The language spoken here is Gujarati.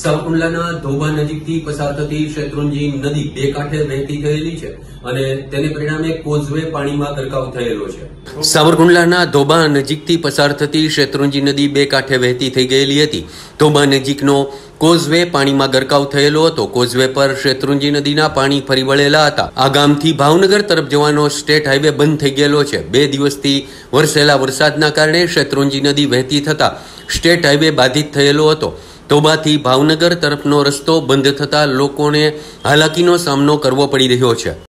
સાવરકુંડલાના ધોબા નજીકથી પસાર થતી શેત્રુંજી નદી બે કાંઠે વહેતી થયેલી છે અને તેને પરિણામે કોઝવે પાણીમાં ગરકાવ થયેલો છે. સાવરકુંડલાના ધોબા નજીકથી પસાર થતી શેત્રુંજી નદી બે કાંઠે વહેતી થઈ ગયેલી હતી. ધોબા નજીકનો કોઝવે પાણીમાં ગરકાવ થયેલો હતો. કોઝવે પર શેત્રુંજી નદીના પાણી ફરી વળેલા હતા. આ ગામથી ભાવનગર તરફ જવાનો સ્ટેટ હાઈવે બંધ થઈ ગયેલો છે. બે દિવસથી વરસેલા વરસાદના કારણે શેત્રુંજી નદી વહેતી થતા સ્ટેટ હાઈવે બાધિત થયેલો હતો. તોબાથી ભાવનગર તરફનો રસ્તો બંધ થતા લોકોને હાલાકીનો સામનો કરવો પડી રહ્યો છે.